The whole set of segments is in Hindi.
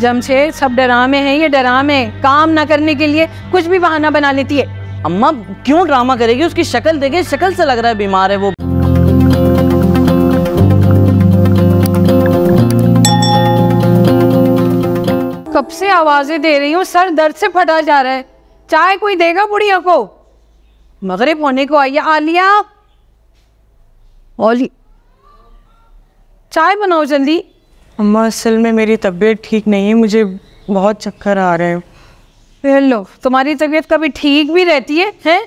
जमशेद सब डरामे हैं ये डरामे काम ना करने के लिए कुछ भी बहाना बना लेती है। अम्मा क्यों ड्रामा करेगी? उसकी शक्ल देखे शक्ल से लग रहा है बीमार है वो। कब से आवाज़ें दे रही हूँ सर दर्द से फटा जा रहा है। चाय कोई देगा बुढ़िया को? मगरिब होने को आई आलिया? ओली। चाय बनाओ जल्दी। अम्मा असल में मेरी तबीयत ठीक नहीं है मुझे बहुत चक्कर आ रहे हैं। फिर लो तुम्हारी तबीयत कभी ठीक भी रहती है हैं?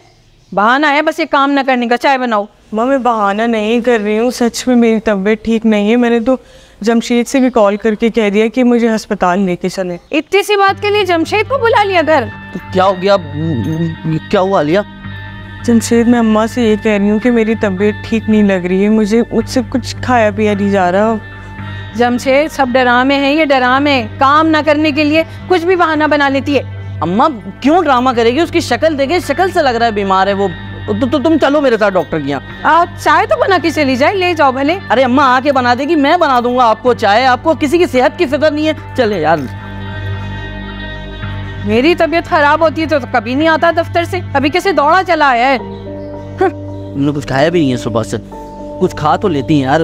बहाना है बस ये काम ना करने का चाय बनाओ। अम्मा मैं बहाना नहीं कर रही हूँ सच में मेरी तबीयत ठीक नहीं है। मैंने तो जमशेद से भी कॉल करके कह दिया कि मुझे अस्पताल लेके चले। इतनी सी बात के लिए जमशेद को बुला लिया घर? क्या हो गया? क्या हुआ लिया जमशेद मैं अम्मा से ये कह रही हूँ कि मेरी तबीयत ठीक नहीं लग रही है मुझे मुझसे कुछ खाया पिया नहीं जा रहा। जमशेद सब डरामे हैं ये डरामे काम ना करने के लिए कुछ भी बहाना बना लेती है। अम्मा क्यों ड्रामा करेगी? उसकी शक्ल देखे शक्ल से लग रहा है बीमार है वो। तो, तो तुम चलो मेरे साथ डॉक्टर के यहाँ। चाय तो बना के चली जाए ले जाओ भले। अरे अम्मा आके बना देगी मैं बना दूँगा आपको चाय। आपको किसी की सेहत की फ़िक्र नहीं है। चले यार। मेरी तबीयत खराब होती है तो, तो कभी नहीं आता दफ्तर से। अभी कैसे दौड़ा चला आया है तुमने कुछ खाया भी नहीं है सुबह से। कुछ खा तो लेती हैं यार।